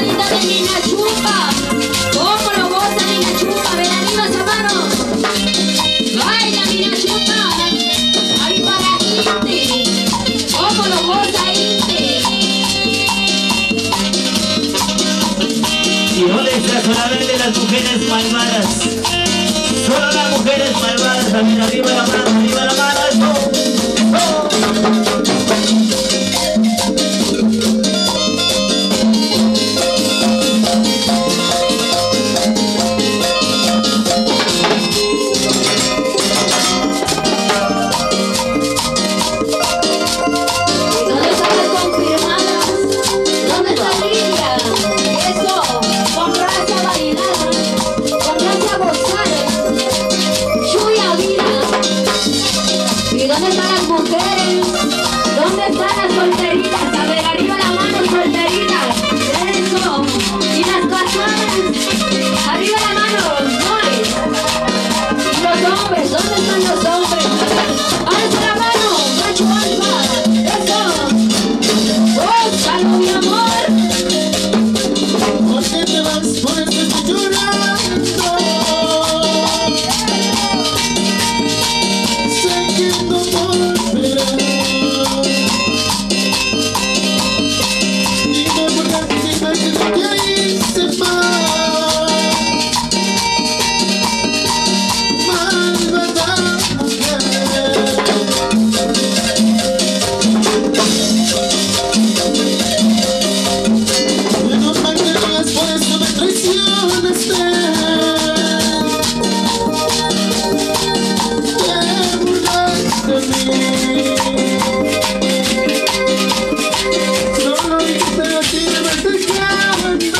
manita de Nina ¿Cómo lo goza Nina Chupa? Ven arriba esa mano. Baila Nina Chupa. Ahí para irte. ¿Cómo lo goza irte? Y no deja solamente las mujeres malvadas. Solo las mujeres malvadas. También arriba la I'm power.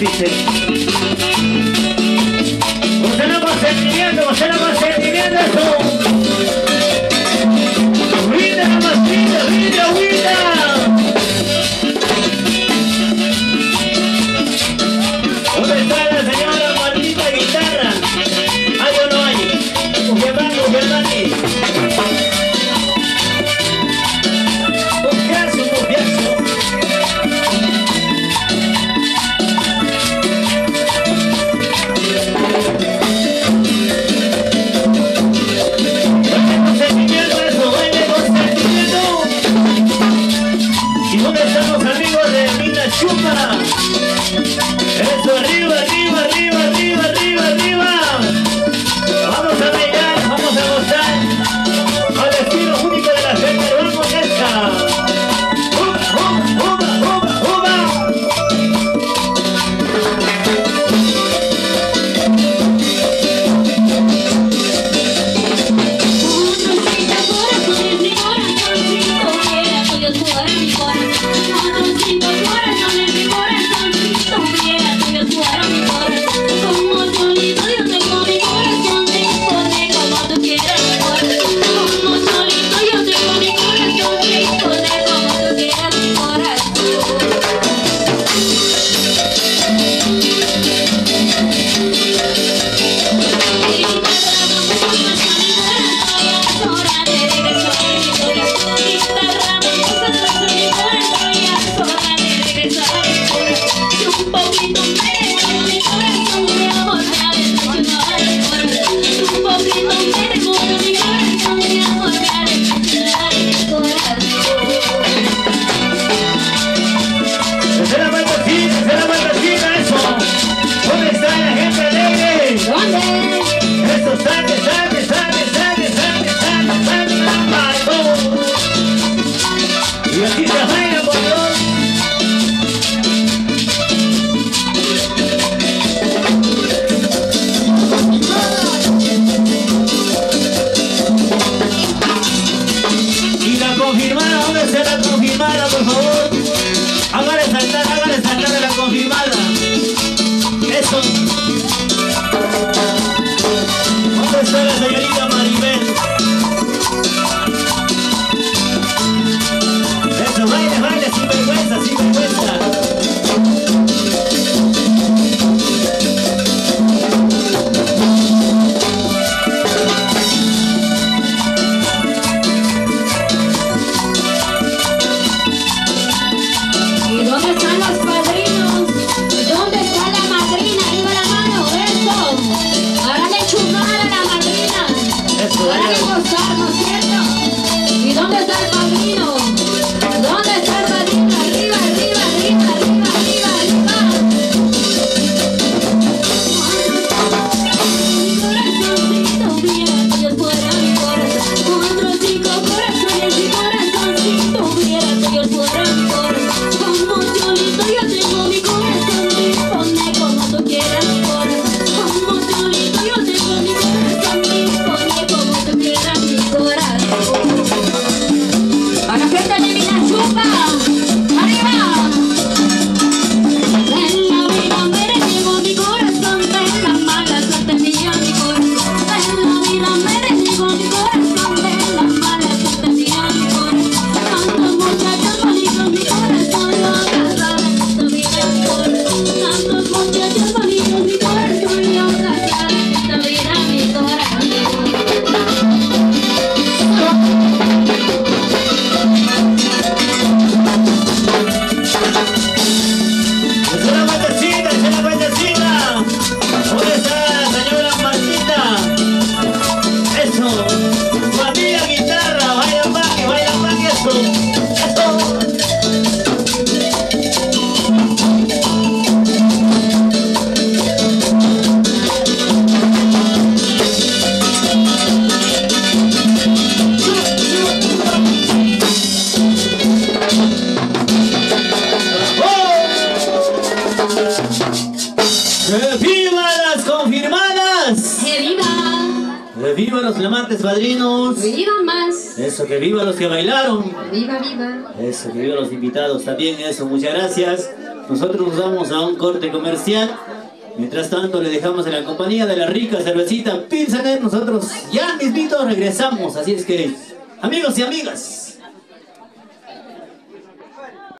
lápices. Con seno consentimiento, con seno consentimiento, eso. Marcela Trujimara, por favor. Viva los flamantes padrinos. ¡Viva más! Eso, que viva los que bailaron. ¡Viva, viva! Eso, que viva los invitados también. Eso, muchas gracias. Nosotros nos vamos a un corte comercial. Mientras tanto, le dejamos en la compañía de la rica cervecita Pilsener. Nosotros ya mismito regresamos. Así es que, amigos y amigas,